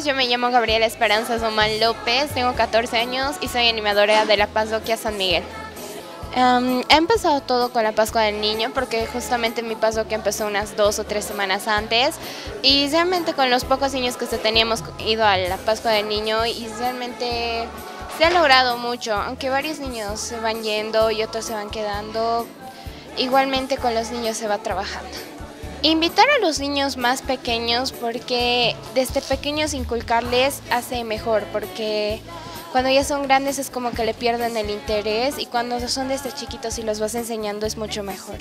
Yo me llamo Gabriela Esperanza Zomán López, tengo 14 años y soy animadora de la Parroquia San Miguel. He empezado todo con la Pascua del Niño porque justamente mi que empezó unas dos o tres semanas antes y realmente con los pocos niños que teníamos ido a la Pascua del Niño y realmente se ha logrado mucho, aunque varios niños se van yendo y otros se van quedando, igualmente con los niños se va trabajando. Invitar a los niños más pequeños porque desde pequeños inculcarles hace mejor, porque cuando ya son grandes es como que le pierden el interés y cuando son desde chiquitos y los vas enseñando es mucho mejor.